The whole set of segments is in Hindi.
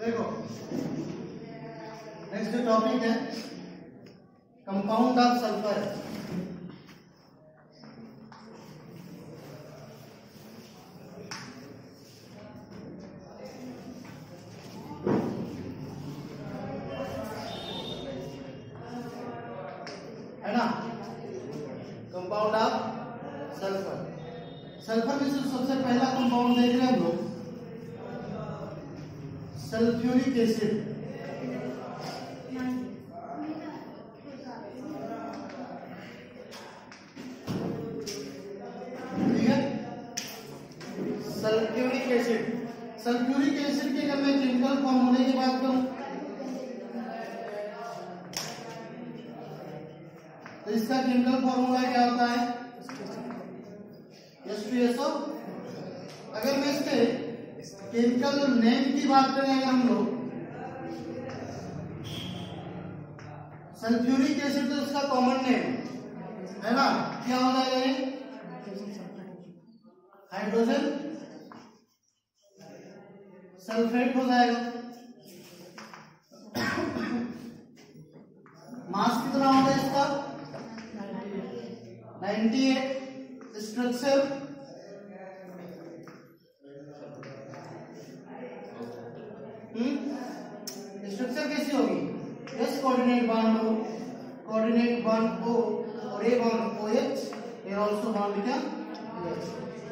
देखो। नेक्स्ट जो टॉपिक है कंपाउंड ऑफ़ सल्फ़र है ना? कंपाउंड ऑफ़ सल्फ़र सल्फ़र में सबसे पहला कंपाउंड देख रहे हैं हम लोग। Sulphuric acid sulphuric acid sulphuric acid की अगर मैं केमिकल फॉर्मूले की बात करूँ तो इसका केमिकल फॉर्मूला क्या होता है? एस अगर मैं इसके केमिकल नेम की बात करें अगर हम लोग सल्फ्यूरिक एसिड तो इसका कॉमन नेम है ना? क्या हो जाएगा हाइड्रोजन सल्फेट हो जाएगा। मास कितना होगा इसका? 98 स्ट्रक्चर स्ट्रक्चर बॉन्ड हो कोऑर्डिनेट बॉन्ड ओ और bond O H A also bond क्या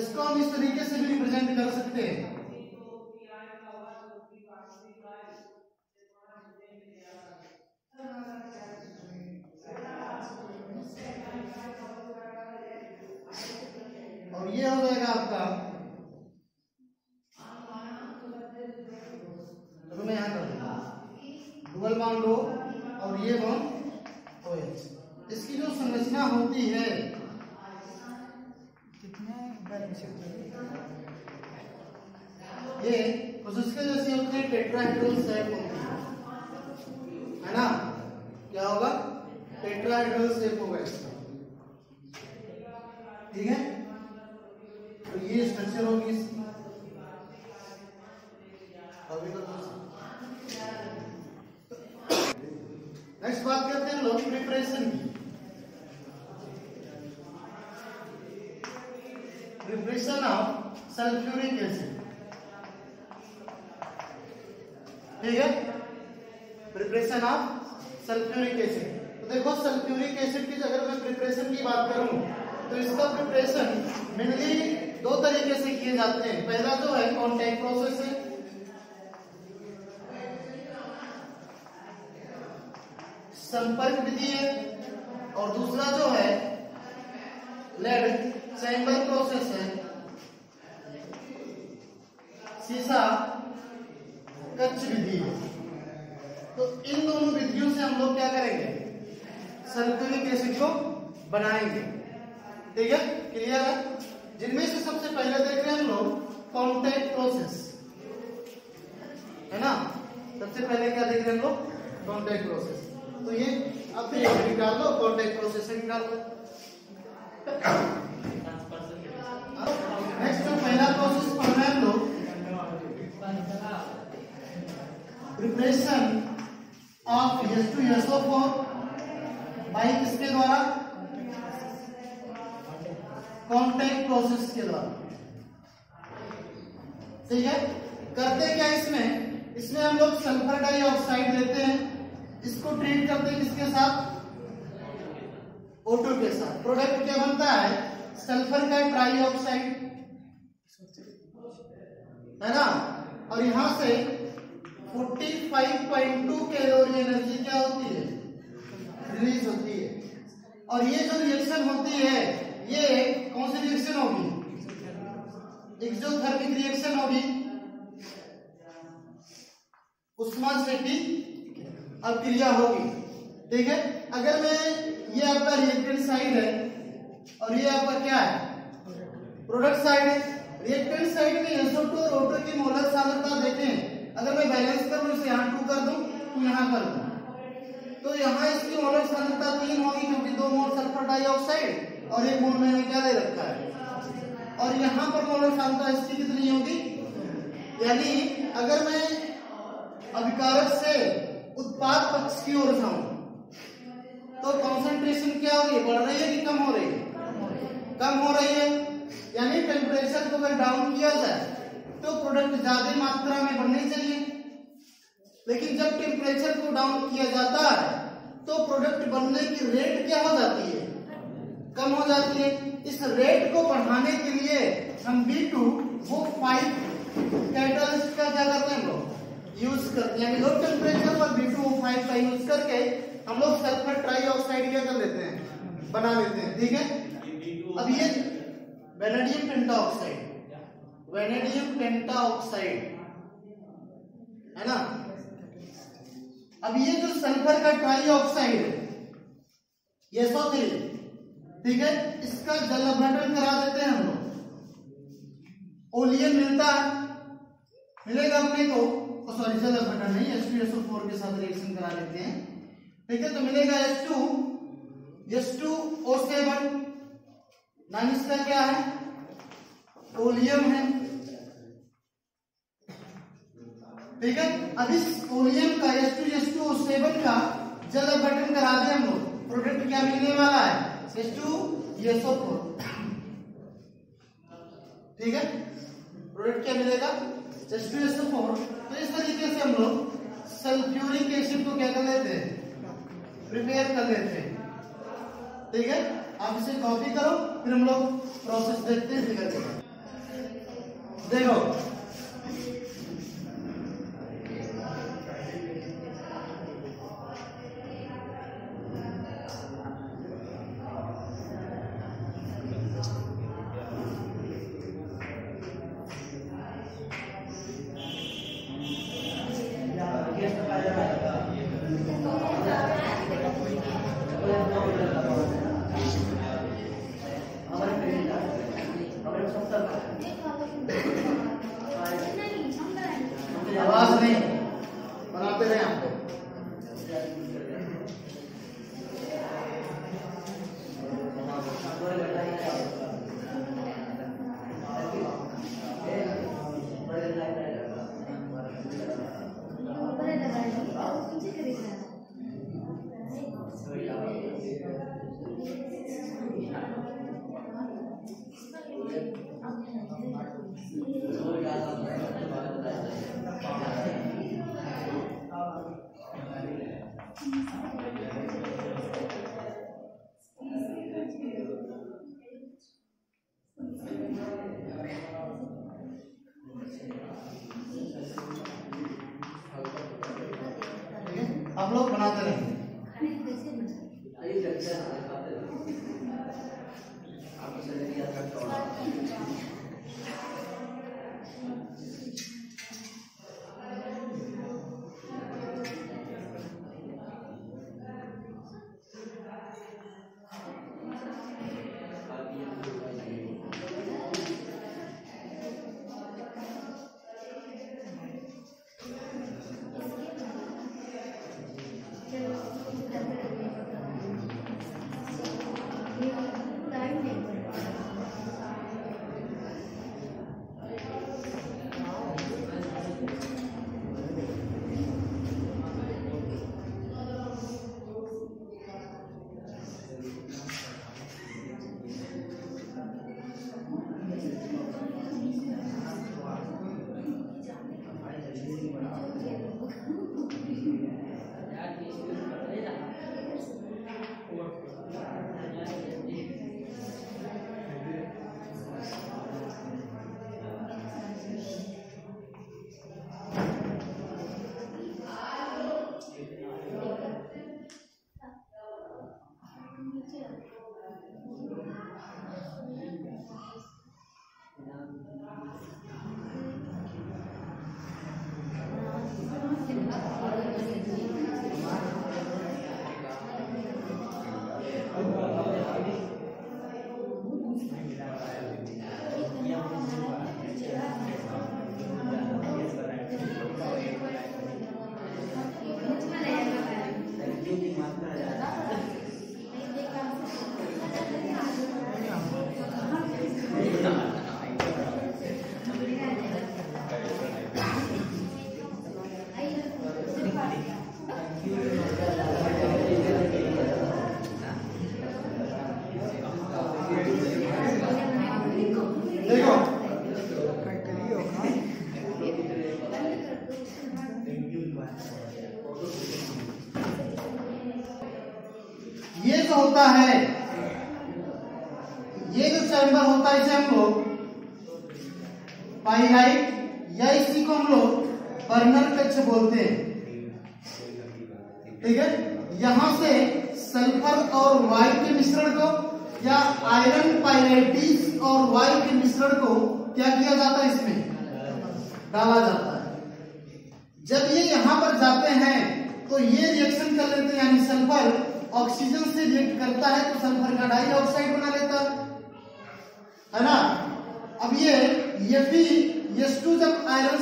इसको हम इस तरीके से भी रिप्रेजेंट कर सकते हैं। और ये हो जाएगा आपका। तो मैं यहाँ कर दूँगा। बॉन्ड हो और ये ओ एच इसकी जो संरचना होती है। ये उसके जैसे होते हैं टेट्राहेड्रल शेप होती है है ना? क्या होगा? टेट्राहेड्रल शेप होगा इसका ठीक है? तो ये स्ट्रक्चर होगी इसकी अभी तो नेक्स्ट बात करते हैं प्रिपरेशन की प्रिपरेशन ऑफ़ सल्फ्यूरिक एसिड ठीक है प्रिपरेशन ऑफ़ सल्फ्यूरिक एसिड तो देखो सल्फ्यूरिक एसिड की अगर मैं प्रिपरेशन की बात करूँ तो इसका प्रिपरेशन मेनली दो तरीके से किए जाते हैं। पहला जो है कॉन्टैक्ट प्रोसेस है संपर्क विधि है और दूसरा जो है लेड चैम्बर प्रोसेस है। सीसा कच्छ विधि तो इन दोनों विधियों से हम लोग क्या करेंगे? सल्फ्यूरिक एसिड को बनाएँगे। ठीक है? क्लियर है? जिनमें से सबसे पहले देख रहे हैं हम लोग कॉन्टैक्ट प्रोसेस है ना? सबसे पहले क्या देख रहे हैं हम लोग? कॉन्टैक्ट प्रोसेस तो ये, अब भी निकाल लो कॉन्टैक्ट प्रोसेस से निकाल लो। नेक्स्ट जो पहला प्रोसेस पढ़ना है हम लोग प्रिपरेशन ऑफ़ H2SO4 बाई किसके द्वारा? कॉन्टैक्ट प्रोसेस के द्वारा। ठीक है? करते क्या इसमें? इसमें हम लोग सल्फ़र डाइऑक्साइड लेते हैं। इसको ट्रीट करते हैं, किसके साथ? O2 के साथ। प्रोडक्ट क्या बनता है? सल्फ़र का ट्राइऑक्साइड है ना? और यहाँ से 45.2 कैलोरी एनर्जी क्या होती है? रिलीज़ होती है। और ये जो रिएक्शन होती है, ये कौन सी रिएक्शन होगी? एक्सोथर्मिक रिएक्शन होगी। उष्मा की अक्रिया होगी। ठीक है? अगर मैं, ये आपका रिएक्टेंट साइड है, और ये आपका क्या है? प्रोडक्ट साइड है। रिएक्टेंट साइड में SO2 और O2 की मोलर सांद्रता देखें। अगर मैं बैलेंस करूँ, इसे यहाँ टू कर दूँ तो यहाँ कर दूँ। तो यहाँ इसकी मोलर सांद्रता तीन होगी, क्योंकि दो मोल सल्फ़र डाइऑक्साइड और एक मोल मैंने क्या दे रखा है? और यहाँ पर मोलर सांद्रता इसकी कितनी होगी? यानी अगर मैं अभिकारक से उत्पाद पक्ष की ओर जाऊँ तो कॉन्सेंट्रेशन क्या हो रही है? बढ़ रही है कि कम हो रही है? कम हो रही है। यानी टेम्परेचर को अगर डाउन किया जाए तो प्रोडक्ट ज़्यादा मात्रा में बढ़नी चाहिए। लेकिन जब टेम्परेचर को डाउन किया जाता है तो प्रोडक्ट बनने की रेट क्या हो जाती है? कम हो जाती है। इस रेट को बढ़ाने के लिए हम V two O five catalyst का क्या करते हैं लोग? यूज़ करते हैं लो टेम्परेचर पर बी टू फाइव का यूज़ करके हम लोग सल्फ़र ट्राईऑक्साइड क्या कर लेते हैं? बना लेते हैं, ठीक है? अब ये वेनेडियम पेंटाऑक्साइड वेनेडियम पेंटाऑक्साइड है ना? अब ये जो सल्फ़र का ट्राईऑक्साइड है, ये सो ठीक है? इसका जल अपघटन करा देते हैं हम लोग। ओलियन मिलता है, मिलेगा अपने को। सॉरी जल अपघटन नहीं एस टू एस फोर के साथ रिएक्शन करा लेते हैं। ठीक है तो मिलेगा S two S two O seven नाम इसका क्या है? ओलियम है। ठीक है, अब इस ओलियम का S two S two O seven का जल अपघटन करा दे हम लोग। प्रोडक्ट क्या मिलने वाला है? S two S O four ठीक है? प्रोडक्ट क्या मिलेगा? S two S O four तो इस तरीके से हम लोग सल्फ्यूरिक एसिड को क्या कर लेते हैं? प्रिपेयर कर लेते हैं। ठीक है? आप इसे कॉपी करो, फिर हम लोग प्रोसेस देखते हैं। देखो जो होता है? ये जो चैम्बर होता है इसे हम लोग पाइलाइट या इसी को हम लोग बर्नर कक्ष बोलते हैं। ठीक है? यहाँ से सल्फ़र और वायु के मिश्रण को या आयरन पाइलाइटिस और वायु के मिश्रण को क्या किया जाता है इसमें? डाला जाता है। जब ये यहाँ पर जाते हैं तो ये रिएक्शन कर लेते हैं यानी सल्फ़र। ऑक्सीजन से रिएक्ट करता है तो सल्फ़र का डाइऑक्साइड बना लेता। है ना? अब ये Fe जब आयरन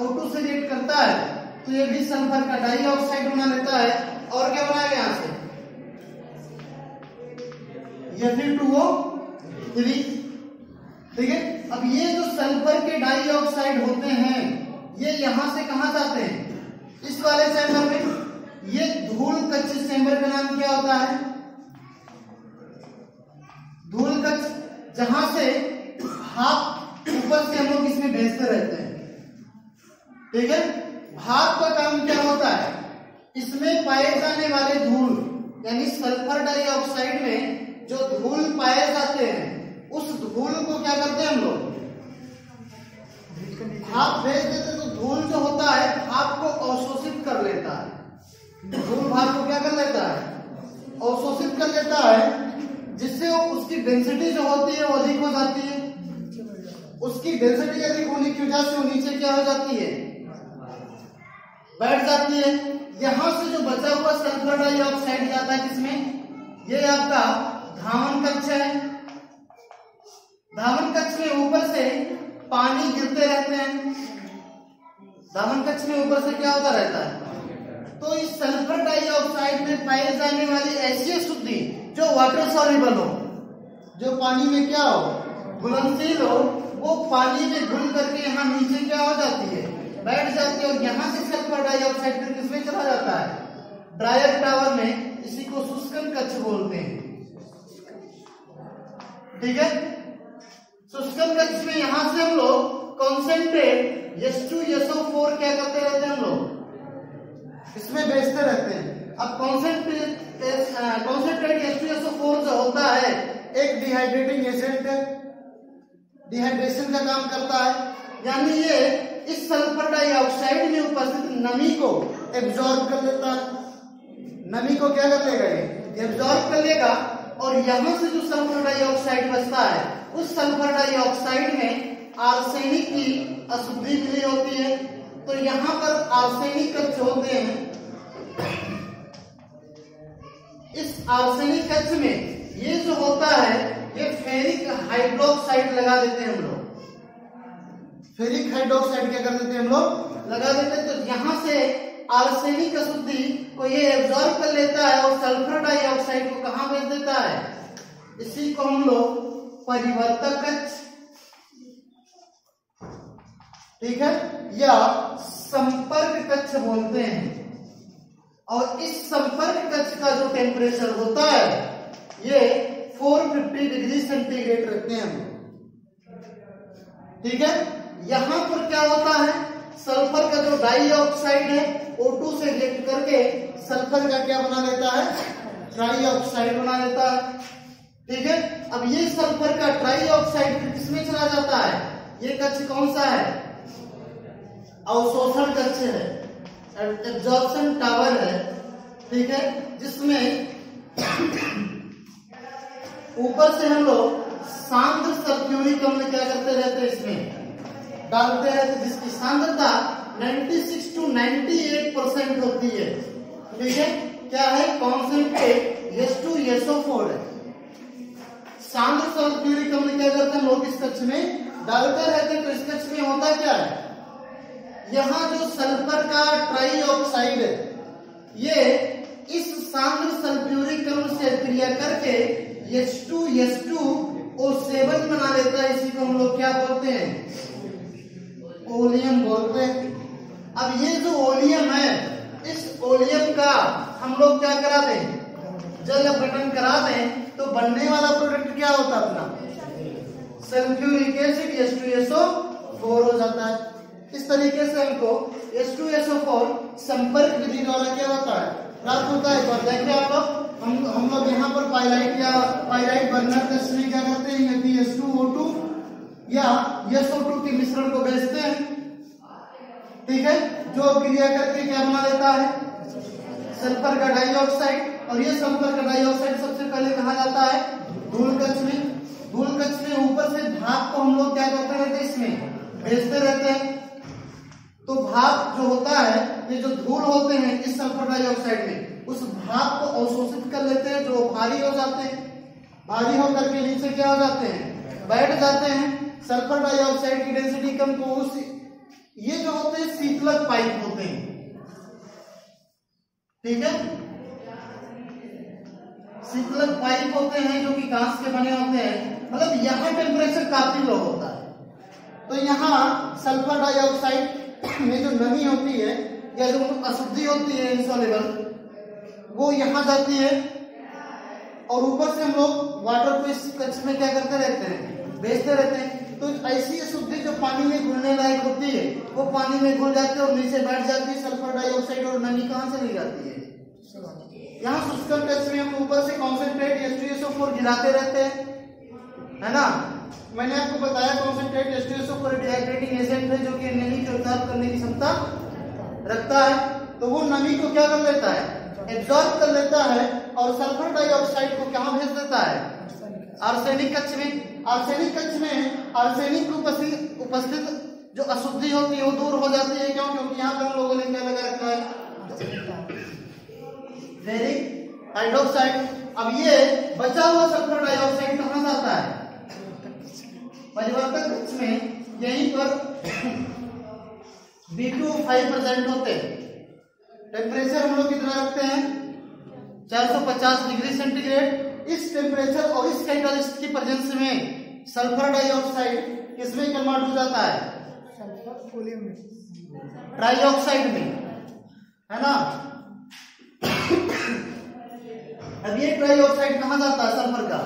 O2 से रिएक्ट करता है तो ये भी सल्फ़र का डाइऑक्साइड बना लेता है। और क्या बनाएगा यहाँ से? Fe2O3 ठीक है? अब ये जो सल्फ़र के डाइऑक्साइड होते हैं, ये यहाँ से कहा जाते हैं? इस वाले चैम्बर में। ये धूल कच्छ चैम्बर का नाम क्या होता है? धूल कच्छ, जहाँ से भाप ऊपर से हम लोग इसमें भेजते रहते हैं। ठीक है? भाप का काम क्या होता है? इसमें पाए जाने वाले धूल, यानी सल्फ़र डाइऑक्साइड में जो धूल पाए जाते हैं, उस धूल को क्या करते हैं हम लोग? भाप भेज देते तो धूल जो होता है, भाप को अवशोषित कर लेता है। धूल भाप को क्या कर लेता है? अवशोषित कर लेता है, जिससे उसकी डेंसिटी जो होती है वो अधिक हो जाती है। उसकी डेंसिटी अधिक होने की वजह से वो नीचे क्या हो जाती है? बैठ जाती है। यहाँ से जो बचा हुआ सल्फ़र डाइऑक्साइड जाता है किसमें? ये आपका धावन कक्ष है। धावन कक्ष में ऊपर से पानी गिरते रहते हैं। धावन कक्ष में ऊपर से क्या होता रहता है? सल्फ़र डाइऑक्साइड में पाई जाने वाली ऐसी अशुद्धि जो वाटर सॉल्युबल हो, जो पानी में क्या हो, घुलनशील हो, वो पानी में घुल करके यहाँ नीचे क्या हो जाती है? बैठ जाती है और यहाँ से सल्फ़र डाइऑक्साइड फिर किसमें चला जाता है। ड्रायर टावर में इसी को शुष्कन कक्ष बोलते हैं। ठीक है? शुष्कन कक्ष में यहाँ से हम लोग कॉन्सेंट्रेट टू फोर क्या करते रहते हैं हम लोग? इसमें बेचते रहते हैं। अब कॉन्सेंट्रेट फोर जो होता है, एक डिहाइड्रेटिंग एजेंट है। डिहाइड्रेशन का काम करता है। यानी ये इस सल्फ़र डाइऑक्साइड में उपस्थित नमी को एब्जॉर्ब कर लेता है। नमी को क्या कर लेगा ये? एब्जॉर्ब कर लेगा और यहाँ से जो सल्फ़र डाइऑक्साइड बचता है, उस सल्फ़र डाइऑक्साइड में आर्सेनिक की अशुद्धि मिली होती है। तो यहाँ पर आर्सेनिक कक्ष होते हैं इस आर्सेनिक कक्ष में ये जो होता है, ये फेरिक हाइड्रोक्साइड लगा देते हैं हम लोग। फेरिक हाइड्रोक्साइड क्या कर देते हैं हम लोग? लगा देते हैं। तो यहाँ से आर्सेनिक अशुद्धि को ये एब्जॉर्ब कर लेता है और सल्फ़र डाइऑक्साइड को कहाँ भेज देता है? इसी को हम लोग परिवर्तक कक्ष। ठीक है? या संपर्क कक्ष बोलते हैं। और इस संपर्क कक्ष का जो टेम्परेचर होता है, ये 450 डिग्री सेंटीग्रेड रखते हैं हम ठीक है? यहाँ पर क्या होता है? सल्फ़र का जो डाइऑक्साइड है O2 से रिएक्ट करके सल्फ़र का क्या बना लेता है? ट्राइऑक्साइड बना लेता है। ठीक है? अब ये सल्फ़र का ट्राइऑक्साइड किसमें चला जाता है? ये कक्ष कौन सा है? अवशोषण कक्ष है। एब्जॉर्प्शन टावर है, ठीक है, जिसमें ऊपर से हम लोग सांद्र सल्फ्यूरिक अम्ल क्या करते रहते हैं इसमें? डालते हैं तो जिसकी सांद्रता 96 टू 98 परसेंट होती है। ठीक है, क्या है? Concentrate S two SO four है। सांद्र सल्फ्यूरिक अम्ल क्या करते हैं लोग इस कक्ष में? डालते रहते हैं तो इस कक्ष में होता क्या है? यहाँ जो सल्फ़र का ट्राई ऑक्साइड है, ये इस सांद्र सल्फ्यूरिक अम्ल से क्रिया करके H2S2 ओ सेवन बना लेता है, इसी को हम लोग क्या बोलते हैं? ओलियम बोलते हैं। अब ये जो ओलियम है, इस ओलियम का हम लोग क्या करा दें जल अपघटन करा दें तो बनने वाला प्रोडक्ट क्या होता अपना? सल्फ्यूरिक एसिड H2SO4 हो जाता है। इस तरीके से हमको H2SO4 संपर्क विधि द्वारा क्या होता है। प्राप्त होता है बार। देखिए आप लोग, हम हम लोग यहाँ पर पाइलाइट या पाइलाइट बर्नर टेस्ट क्या करते हैं यदि एस टू ओ टू या एस ओ टू के मिश्रण को बेचते हैं। ठीक है? जो क्रिया करके क्या बना देता है। सल्फ़र का डाइऑक्साइड और ये सल्फ़र का डाइऑक्साइड सबसे पहले कहा जाता है, धूल कक्ष में। धूल कक्ष में ऊपर से भाप को हम लोग क्या करते रहते हैं, इसमें भेजते रहते हैं। तो भाप जो होता है, ये जो धूल होते हैं इस सल्फ़र डाइऑक्साइड में, उस भाप को अवशोषित कर लेते हैं, जो भारी हो जाते हैं। भारी होकर के नीचे क्या हो जाते हैं? बैठ जाते हैं। सल्फ़र डाइऑक्साइड की डेंसिटी कम तो उस, ये जो होते हैं, शीतलक पाइप होते हैं। ठीक है? शीतलक पाइप होते हैं जो कि कांच के बने होते हैं। मतलब यहाँ टेम्परेचर काफ़ी लो होता है। तो यहाँ सल्फ़र डाइऑक्साइड में जो नमी होती है, या जो अशुद्धि होती है इंसॉलेबल वो यहाँ जाती है। और ऊपर से हम लोग वाटर को इस कक्ष में क्या करते रहते हैं? भेजते रहते हैं। तो ऐसी अशुद्धि जो पानी में घुलने लायक होती है, वो पानी में घुल जाती है और नीचे बैठ जाती है सल्फ़र डाइऑक्साइड और नमी कहाँ से ली जाती है? यहाँ शुष्कम टेस्ट में हम ऊपर से कॉन्सेंट्रेट H2SO4 गिराते रहते हैं। है ना? मैंने आपको बताया कॉन्सेंट्रेट H2SO4 डिहाइड्रेटिंग एजेंट है जो कि नमी को एब्जॉर्ब करने की क्षमता रखता है। तो वो नमी को क्या कर लेता है? एब्जॉर्ब कर लेता है और सल्फ़र डाइऑक्साइड को कहाँ भेज देता है? आर्सेनिक कक्ष में। आर्सेनिक कक्ष में आर्सेनिक उपस्थित जो अशुद्धि होती है, वो दूर हो जाती है। क्यों? क्योंकि यहाँ पर हम लोगों ने क्या लगा रखा है? हाइड्रोक्साइड अब ये बचा हुआ सल्फ़र डाइऑक्साइड कहाँ जाता है? परिवर्तक कक्ष में यहीं पर B2 फाइव परसेंट होते हैं। टेम्परेचर हम लोग कितना रखते हैं? 450 डिग्री सेंटीग्रेड इस टेम्परेचर और इस कैटलिस्ट की प्रेजेंस में सल्फ़र डाइऑक्साइड किसमें कन्वर्ट हो जाता है? ट्राइऑक्साइड में। है ना? अब ये ट्राइऑक्साइड कहाँ जाता है सल्फ़र का?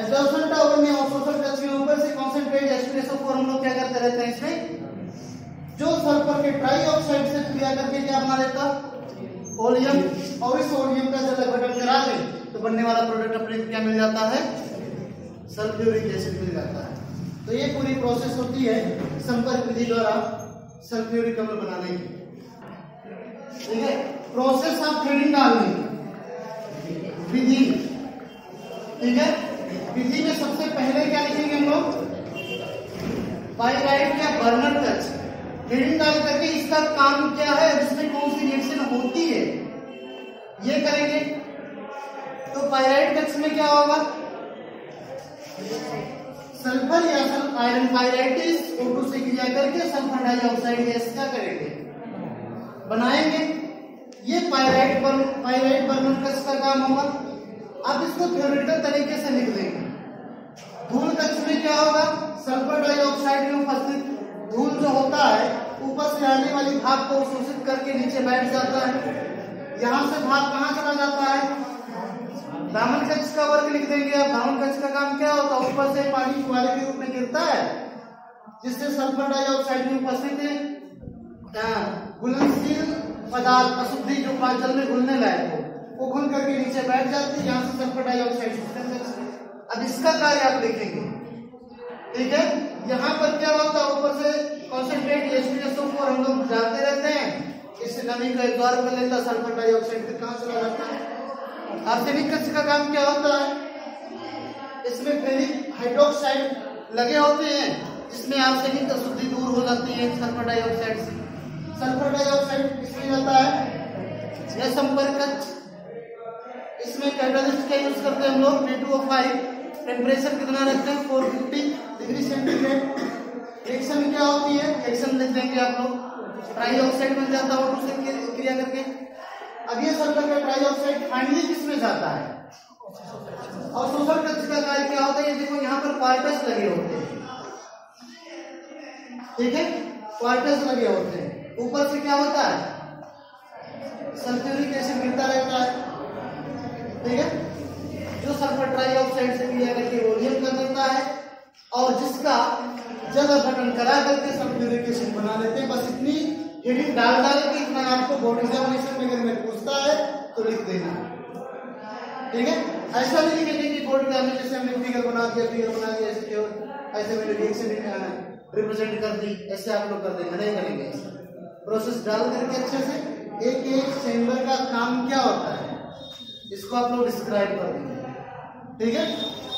एब्जॉर्प्शन टावर में और सोशल टच में ऊपर से कंसंट्रेट H2SO4 हम लोग क्या करते रहते हैं इसमें जो सल्फ़र के ट्राइऑक्साइड से क्रिया करके क्या बना देता ओलियम और इस ओलियम का जब गठन करा दे तो बनने वाला प्रोडक्ट अपने क्या मिल जाता है? सल्फ्यूरिक एसिड मिल जाता है। तो ये पूरी प्रोसेस होती है संपर्क विधि द्वारा सल्फ्यूरिक अम्ल बनाने की। ठीक है? प्रोसेस ऑफ़ ट्रेडिंग डालने विधि। ठीक है? विधि में सबसे पहले क्या लिखेंगे हम लोग? पाइराइट या बर्नर टच ट्रेडिंग डाल करके इसका काम क्या है? इसमें कौन सी रिएक्शन होती है? ये करेंगे। तो पाइराइट कक्ष में क्या होगा? सल्फ़र या सल आयरन पाइराइटिस O2 से क्रिया करके सल्फ़र डाइऑक्साइड गैस क्या करेंगे। बनाएँगे। ये पायराइट बर्न पायराइट कक्ष का काम होगा। आप इसको थ्योरेटिकल तरीके से लिख देंगे धूल कक्ष में क्या होगा? सल्फ़र डाइऑक्साइड में उपस्थित धूल जो होता है, ऊपर से आने वाली भाप को शोषित करके नीचे बैठ जाता है। यहाँ से भाप कहाँ चला जाता है? दामन कक्ष का वर्ग लिख देंगे आप। दामन कक्ष का काम क्या होता है? ऊपर से पानी फुहारे के रूप में गिरता है, जिससे सल्फ़र डाइऑक्साइड में उपस्थित घुलनशील पदार्थ, अशुद्धि जो जल में घुलने लायक हो, वो घुल करके नीचे बैठ जाती है। यहाँ से सल्फ़र डाइऑक्साइड अब इसका कार्य आप देखेंगे। ठीक है? यहाँ पर क्या होता है? ऊपर से कॉन्सेंट्रेट एच हम लोग जाते रहते हैं। इससे नमी को एब्जॉर्ब कर लेता सल्फ़र डाइऑक्साइड फिर कहाँ चला जाता है। आर्सेनिक कक्ष का काम क्या होता है? इसमें फेरिक हाइड्रोक्साइड लगे होते हैं, जिसमें आर्सेनिक अशुद्धि दूर हो जाती है सल्फ़र डाइऑक्साइड से। सल्फ़र डाइऑक्साइड इसमें जाता है? यह संपर्क। इसमें कैटलिस्ट का यूज़ करते हैं हम लोग? N2O5 टेम्परेचर कितना रखते हैं? 450 डिग्री सेंटीग्रेड। रिएक्शन क्या होती है? रिएक्शन लिख देंगे आप लोग। ट्राइऑक्साइड बन जाता है उससे क्रिया करके। अब ये सल्फ़र का ट्राइऑक्साइड फाइनली किसमें जाता है? और सोशल कक्ष का कार्य क्या होता है? ये देखो, यहाँ पर क्वार्टर्स लगे होते हैं। ठीक है? क्वार्टर्स लगे होते हैं। ऊपर से क्या होता है? सल्फ्यूरिक एसिड गिरता रहता है। ठीक है? जो सल्फ़र ट्राइऑक्साइड से क्रिया करके वोलियम कर देता है और जिसका जल अपघटन करा करके सल्फ्यूरिक एसिड बना लेते हैं। बस इतनी हेडिंग डाल डाल के इतना आपको बॉडी एग्जामिनेशन में अगर मैं पूछता है तो लिख देना। ठीक है? ऐसा नहीं लिखेंगे कि बोर्ड जैसे हमने फिगर बना दिया फिगर बना दिया, ऐसे केवल ऐसे मैंने रिएक्शन रिप्रेजेंट कर दी, ऐसे आप लोग कर देंगे नहीं करेंगे प्रोसेस डाल करके अच्छे से एक एक चेंबर का काम क्या होता है, इसको आप लोग डिस्क्राइब कर देंगे। ठीक है?